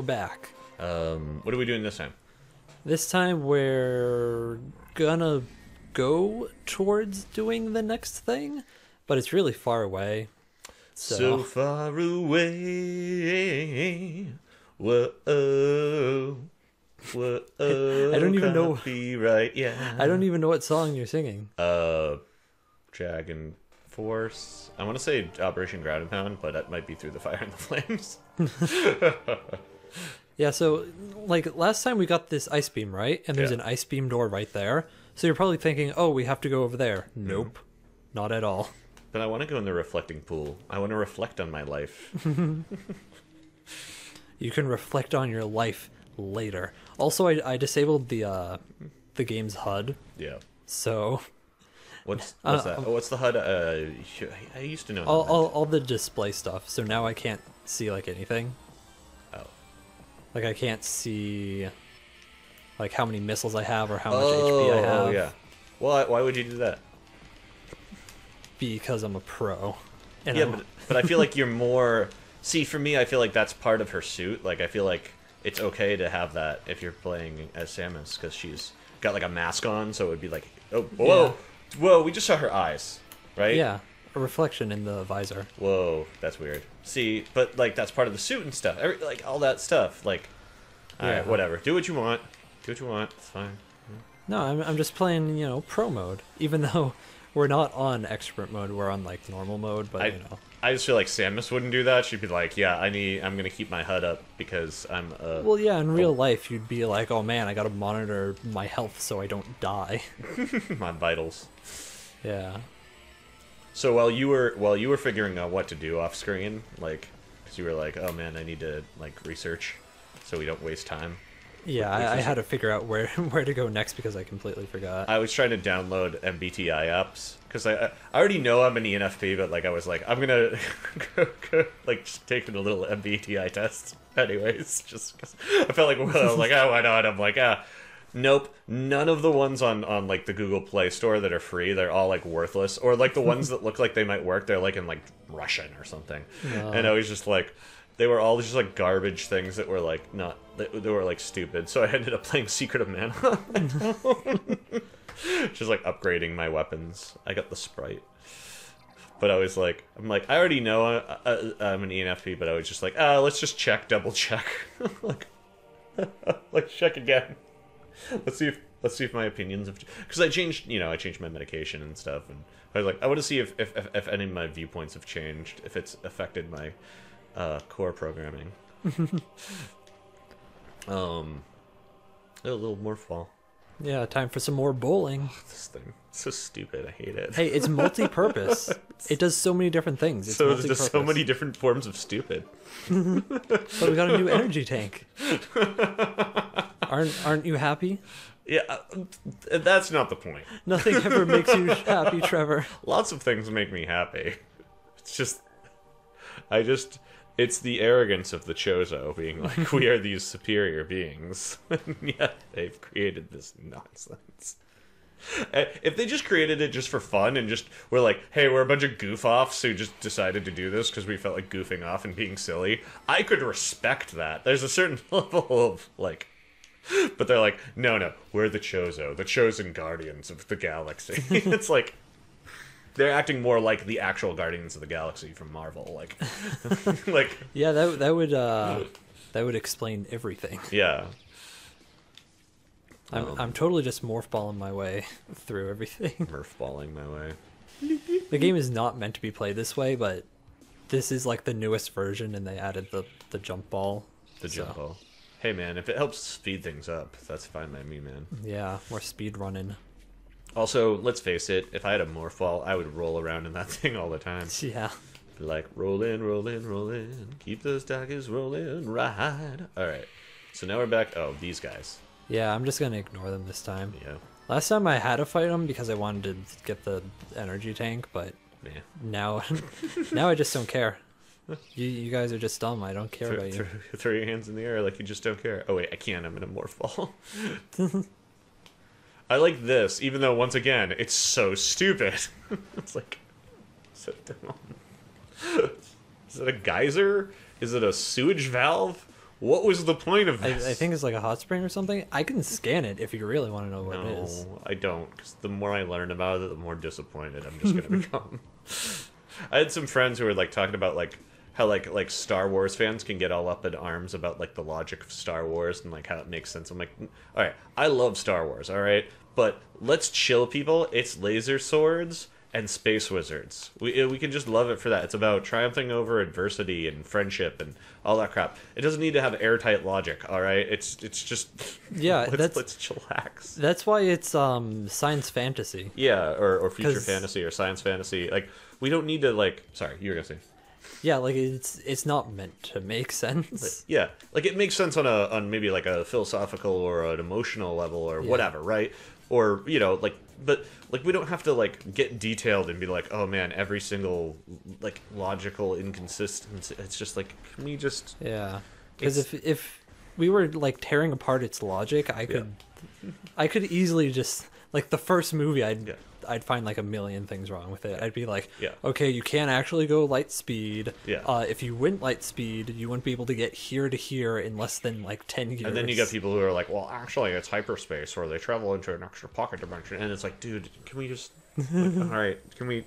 we're back. Um, what are we doing this time? This time we're gonna go towards doing the next thing, but it's really far away. So, So, far away. Whoa. Whoa. I don't even know- Copyright, yeah. I don't even know what song you're singing. Uh, Dragon Force. I want to say Operation Ground and Pound, but that might be Through the Fire and the Flames. Yeah, so like last time we got this ice beam, right? And there's Yeah. an ice beam door right there. So you're probably thinking, "Oh, we have to go over there." Nope. Not at all. But I want to go in the reflecting pool. I want to reflect on my life. You can reflect on your life later. Also, I, I disabled the uh the game's HUD. Yeah. So What's what's Uh, that? Oh, what's the HUD? Uh, I used to know. all, all all the display stuff. So now I can't see like anything. Like I can't see like how many missiles I have or how much oh, HP I have oh, yeah. Why? Why would you do that? because I'm a pro. And yeah, but, but I feel like you're more. See, for me, I feel like that's part of her suit. Like, I feel like it's okay to have that if you're playing as Samus because she's got like a mask on, so it would be like, oh, whoa, whoa, we just saw her eyes, right? yeah, a reflection in the visor. Whoa, that's weird. See, but like that's part of the suit and stuff. Every, like all that stuff. Like, all right, whatever. Do what you want. Do what you want. It's fine. No, I'm I'm just playing, you know, pro mode. Even though we're not on expert mode, we're on like normal mode, but I, you know. I just feel like Samus wouldn't do that. She'd be like, "Yeah, I need. I'm gonna keep my HUD up because I'm uh, Well, yeah, in real life, you'd be like, "Oh man, I got to monitor my health so I don't die." my vitals." yeah. So while you were while you were figuring out what to do off screen, like, because you were like, "Oh man, I need to like research, so we don't waste time." Yeah, I, I had to figure out where where to go next because I completely forgot. I was trying to download MBTI apps because I I already know I'm an ENFP, but like I was like, I'm gonna go, go, like just taking a little MBTI test, anyways, just 'cause I felt like well, I was like, oh, why not? I'm like, ah. Nope, none of the ones on on like the Google Play Store that are free, they're all like worthless. Or like the ones that look like they might work, they're like in like Russian or something. And I was just like, they were all just like garbage things that were like not they, they were like stupid. So I ended up playing Secret of Mana, just like upgrading my weapons. I got the sprite. But I was like, I'm like, I already know I, I, I'm an ENFP, but I was just like, ah, let's just check, double check, like, let's check again. Let's see if let's see if my opinions have because I changed, you know, I changed my medication and stuff, and I was like, I want to see if, if if any of my viewpoints have changed, if it's affected my uh, core programming. um, a little more fall. yeah, time for some more bowling. This thing, so stupid. I hate it. Hey, it's multi-purpose. it does so many different things. It's so there's so many different forms of stupid. But we got a new energy tank. Aren't aren't you happy? Yeah, uh, that's not the point. Nothing ever makes you happy, Trevor. Lots of things make me happy. It's just, I just, it's the arrogance of the Chozo being like, we are these superior beings. and yet they've created this nonsense. Uh, If they just created it just for fun and just were like, hey, we're a bunch of goof offs who just decided to do this because we felt like goofing off and being silly, I could respect that. There's a certain level of like, but they're like, no, no, we're the Chozo, the chosen guardians of the galaxy. it's like they're acting more like the actual Guardians of the Galaxy from Marvel. Like, like Yeah, that that would uh, that would explain everything. yeah, I'm Um, I'm totally just morph balling my way through everything. Murph balling my way. The game is not meant to be played this way, but this is like the newest version, and they added the the jump ball. The So, jump ball. Hey man, if it helps speed things up, that's fine by me, man. Yeah, more speed running. Also, let's face it, if I had a morph I would roll around in that thing all the time. Yeah. Like roll in, roll in, roll in, keep those daggers rolling, ride. All right, so now we're back. Oh, these guys. Yeah, I'm just gonna ignore them this time. Yeah, Last time I had to fight them because I wanted to get the energy tank, but yeah. now now I just don't care. You you guys are just dumb. I don't care Throw, about you. throw, throw your hands in the air like you just don't care. Oh wait, I can't. I'm in a morph ball. I like this, even though once again it's so stupid. it's like so dumb. Is it a geyser? Is it a sewage valve? what was the point of I, this? I think it's like a hot spring or something. I can scan it if you really want to know what it is. No, I don't. Because the more I learn about it, the more disappointed I'm just gonna become. I had some friends who were like talking about like how like like Star Wars fans can get all up in arms about like the logic of Star Wars and like how it makes sense. I'm like, "Mm, all right, I love Star Wars, all right, but let's chill, people. It's laser swords and space wizards. We we can just love it for that. It's about triumphing over adversity and friendship and all that crap. It doesn't need to have airtight logic, all right. It's it's just Yeah, let's, that's- let's chillax. That's why it's um science fantasy. Yeah, or, or future fantasy or science fantasy. Like we don't need to like. Sorry, you were gonna say. Yeah, like it's it's not meant to make sense. Yeah, like it makes sense on a on maybe like a philosophical or an emotional level or Yeah. whatever, right? Or you know, like, but like we don't have to like get detailed and be like, oh man, every single like logical inconsistency. It's just like, can we just? Yeah, because if if we were like tearing apart its logic, I could I could easily just like the first movie I'd Yeah. I'd find like a million things wrong with it. I'd be like, Yeah. okay, you can't actually go light speed. Yeah. Uh, if you went light speed, you wouldn't be able to get here to here in less than like ten years. And then you got people who are like, well, actually, it's hyperspace, or they travel into an extra pocket dimension, and it's like, dude, can we just? Like, all right, can we?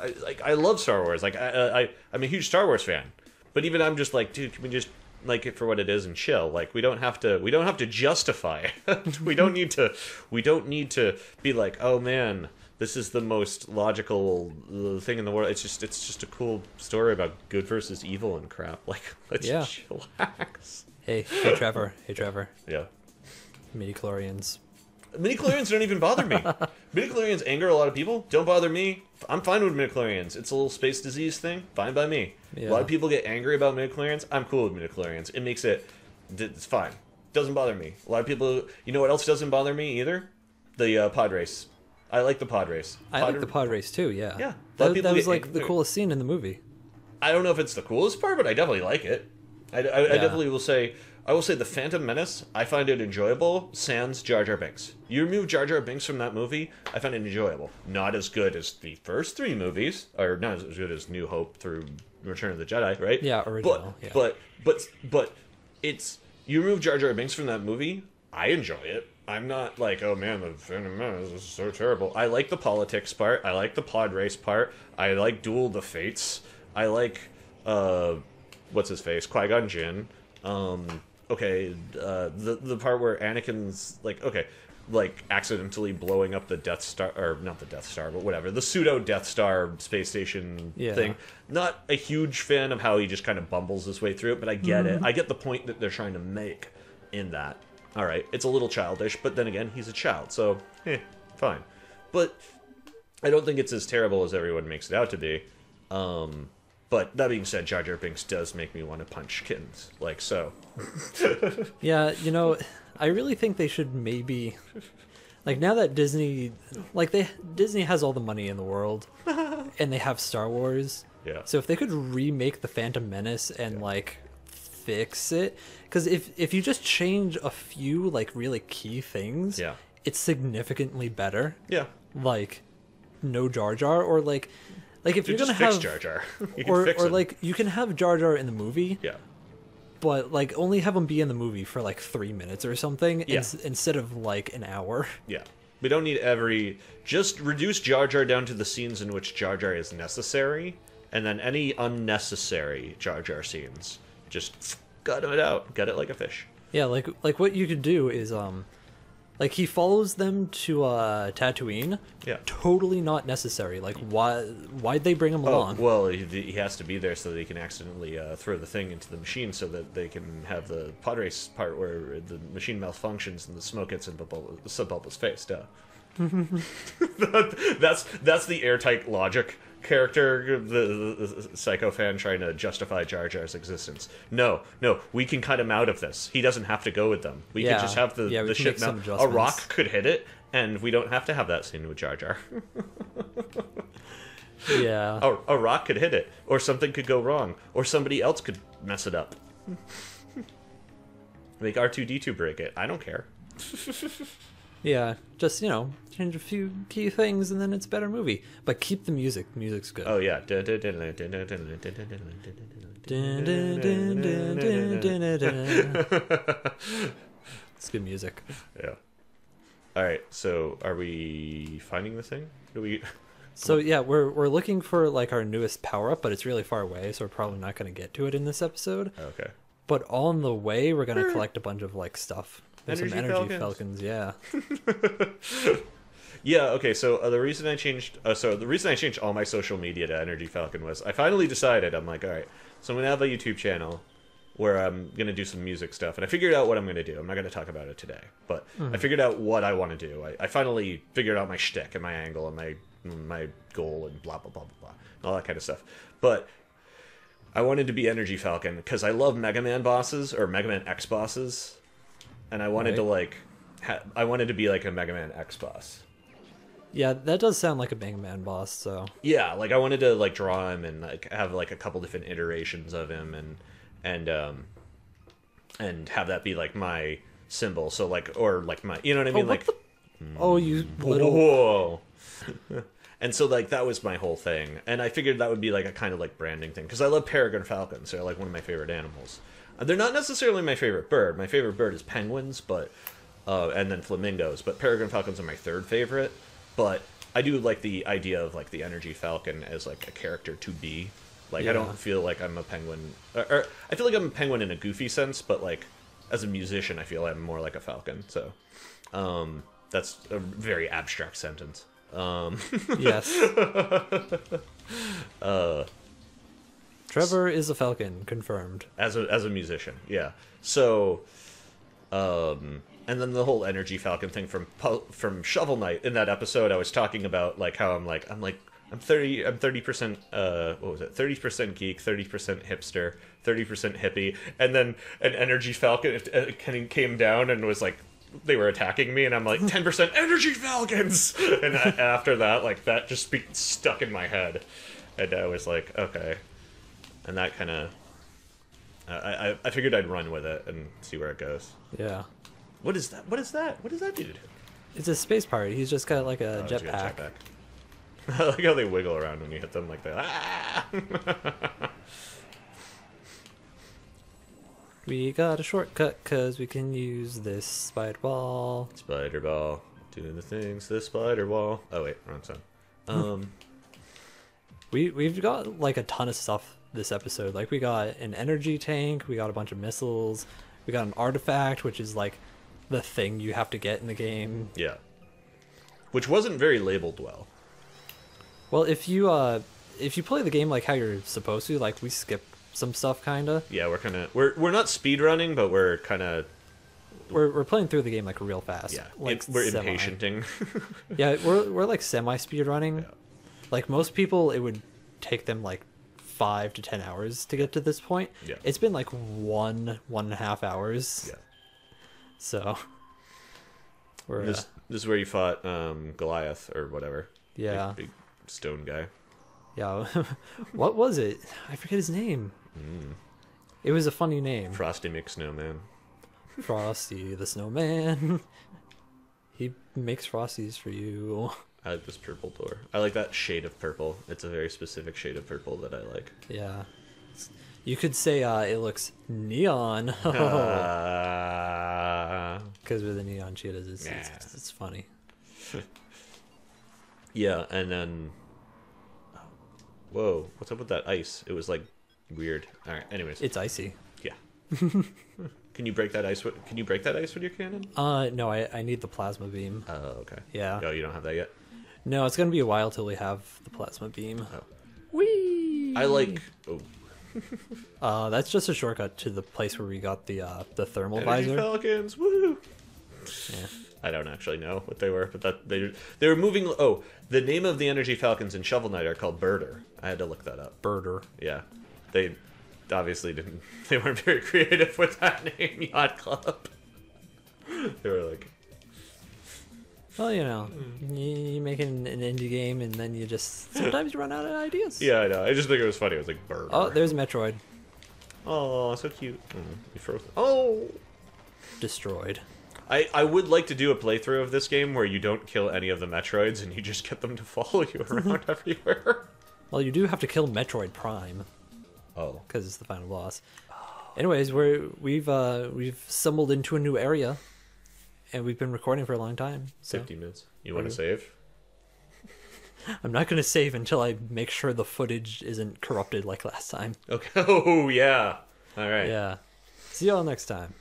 I, like, I love Star Wars. Like, I, I, I'm a huge Star Wars fan, but even I'm just like, dude, can we just like it for what it is and chill? Like, we don't have to, we don't have to justify. it. we don't need to, we don't need to be like, oh man. This is the most logical uh, thing in the world. It's just, it's just a cool story about good versus evil and crap. Like, let's Yeah. chillax. Hey, hey Trevor, hey Trevor, Yeah. midichlorians. Midichlorians don't even bother me. Midichlorians anger a lot of people. Don't bother me. I'm fine with midichlorians. It's a little space disease thing. Fine by me. A lot of people get angry about midichlorians. I'm cool with midichlorians. It makes it. It's fine. Doesn't bother me. A lot of people. You know what else doesn't bother me either? The uh, pod race. I like the pod race. I Pod- like the pod race too. Yeah, Yeah, a lot of that, that was like the coolest scene in the movie. I don't know if it's the coolest part, but I definitely like it. I, I, I definitely will say. I will say the Phantom Menace. I find it enjoyable. Sans Jar Jar Binks. You remove Jar Jar Binks from that movie, I find it enjoyable. Not as good as the first three movies, or not as good as New Hope through Return of the Jedi, right? Yeah, original, But yeah. but but but it's you remove Jar Jar Binks from that movie. I enjoy it. I'm not like, oh man, the Phantom Menace is so terrible. I like the politics part. I like the pod race part. I like Duel the Fates. I like uh, what's his face, Qui Gon Jinn. Um, okay, uh, the the part where Anakin's like, okay, like accidentally blowing up the Death Star, or not the Death Star, but whatever, the pseudo Death Star space station Yeah. thing. Not a huge fan of how he just kind of bumbles his way through it, but I get it. I get the point that they're trying to make in that. All right, it's a little childish, but then again, he's a child, so eh, fine. But I don't think it's as terrible as everyone makes it out to be. Um, but that being said, Jar Jar Binks does make me want to punch kittens, like so. Yeah, you know, I really think they should maybe like now that Disney like they Disney has all the money in the world and they have Star Wars. Yeah. So if they could remake the Phantom Menace and like fix it cuz if if you just change a few like really key things, Yeah. it's significantly better. Yeah. Like no Jar Jar or like like if Dude, you're just going fix to have Jar Jar. or fix or him. like you can have Jar Jar in the movie, yeah. but like only have him be in the movie for like three minutes or something Yeah. ins- instead of like an hour. Yeah. We don't need every. Just reduce Jar Jar down to the scenes in which Jar Jar is necessary, and then any unnecessary Jar Jar scenes, just gut it out. Gut it like a fish. Yeah, like like what you could do is um, like he follows them to uh Tatooine. Yeah. Totally not necessary. Like why why'd they bring him Oh, along? well, he, he has to be there so that he can accidentally uh, throw the thing into the machine so that they can have the pod race part where the machine malfunctions and the smoke gets in Bubble- Sebulba's face, duh. That- that's that's the airtight logic character, the, the, the psycho fan trying to justify Jar Jar's existence. No, no, we can cut him out of this. He doesn't have to go with them. We Yeah. could just have the, Yeah, the ship mount. A rock could hit it, and we don't have to have that scene with Jar Jar. yeah. a, a rock could hit it, or something could go wrong, or somebody else could mess it up. Make R two D two break it. I don't care. Yeah, just you know, change a few key things and then it's a better movie. But keep the music. Music's good. Oh yeah. It's good music. Yeah. All right. So, are we finding the thing? Do we? So yeah, we're we're looking for like our newest power up, but it's really far away, so we're probably not going to get to it in this episode. Okay. But on the way, we're going to collect a bunch of like stuff. There's some Energy energy falcons. falcons, yeah. Yeah. Okay. So uh, the reason I changed, uh, so the reason I changed all my social media to Energy Falcon was I finally decided I'm like, all right, so I'm gonna have a YouTube channel where I'm gonna do some music stuff, and I figured out what I'm gonna do. I'm not gonna talk about it today, but I figured out what I want to do. I, I finally figured out my shtick and my angle and my my goal and blah blah blah blah blah, all that kind of stuff. But I wanted to be Energy Falcon because I love Mega Man bosses or Mega Man X bosses, and I wanted Right. to like, ha- I wanted to be like a Mega Man X boss. Yeah, that does sound like a Mega Man boss, so Yeah, like I wanted to like draw him and like have like a couple different iterations of him and and um and have that be like my symbol. So like or like my you know what I mean? what like the- Oh, you little whoa. and so like that was my whole thing, and I figured that would be like a kind of like branding thing because I love peregrine falcons. They're like one of my favorite animals. Uh, They're not necessarily my favorite bird. My favorite bird is penguins, but uh, and then flamingos. But peregrine falcons are my third favorite. But I do like the idea of like the energy falcon as like a character to be. Like I don't feel like I'm a penguin, or, or I feel like I'm a penguin in a goofy sense, but like as a musician, I feel I'm more like a falcon. So um, that's a very abstract sentence. Um, yes. Trevor is a falcon, confirmed. as a as a musician, yeah. So, um, and then the whole energy falcon thing from from Shovel Knight. In that episode, I was talking about like how I'm like I'm like I'm thirty I'm thirty percent uh what was it? Thirty percent geek thirty percent hipster thirty percent hippie. And then an energy falcon uh, came- down and was like they were attacking me and I'm like ten percent energy falcons! And I, after that like that just be stuck in my head. And I was like okay and that kind of I, I I figured I'd run with it and see where it goes. Yeah. What is that? What is that? What does that dude? It's a space pirate. He's just got like a Oh, it's got a jetpack. I like how they wiggle around when you hit them like that. Ah! We got a shortcut because we can use this spider ball. Spider ball doing the things. The spider ball. Oh wait, wrong song. Um, We we've got like a ton of stuff this episode. Like we got an energy tank, we got a bunch of missiles, we got an artifact, which is like the thing you have to get in the game. yeah. Which wasn't very labeled well. Well, if you uh if you play the game like how you're supposed to, like we skip some stuff kinda. Yeah, we're kind of we're we're not speed running, but we're kind of We're we're playing through the game like real fast. yeah. like we're semi. impatienting. Yeah, we're we're like semi speed running. Yeah. Like most people, it would take them like five to ten hours to get to this point. Yeah. It's been like one one and a half hours. yeah. So we're This uh, this is where you fought um, Goliath or whatever. Yeah Big, stone guy. yeah. what was it? I forget his name. Mm. It was a funny name. Frosty McSnowman. Frosty the Snowman. he makes frosties for you. I like this purple door. I like that shade of purple. It's a very specific shade of purple that I like. Yeah. You could say uh, it looks neon. Uh, Because with the neon cheetahs, it's, Nah. it's, it's funny. yeah, and then. Whoa, what's up with that ice? It was like weird. All right. Anyways, It's icy. yeah. can you break that ice? With, can you break that ice with your cannon? Uh, no, I, I need the plasma beam. Oh, okay. Yeah. Oh, you don't have that yet. No, it's gonna be a while till we have the plasma beam. Oh. Whee! I like. Oh, Uh, that's just a shortcut to the place where we got the uh the thermal Energy visor. Falcons. Woo! Yeah. I don't actually know what they were, but that they they were moving. Oh, the name of the Energy Falcons in Shovel Knight are called Birder. I had to look that up. Birder. Yeah, they obviously didn't. They weren't very creative with that name, Yacht Club. they were like, Well, you know, Hmm. you, you make an, an indie game and then you just sometimes you run out of ideas. yeah, I know. I just think it was funny. It was like Birder. Oh, there's Metroid oh, so cute. Mm, you froze. Oh, destroyed. I, I would like to do a playthrough of this game where you don't kill any of the Metroids and you just get them to follow you around everywhere. Well, you do have to kill Metroid Prime Oh. because it's the final boss. Anyways, we're we've uh we've stumbled into a new area, and we've been recording for a long time. So 50 minutes. You want to save? I'm not gonna save until I make sure the footage isn't corrupted like last time. Okay. Oh, yeah. All right. Yeah. See y'all next time.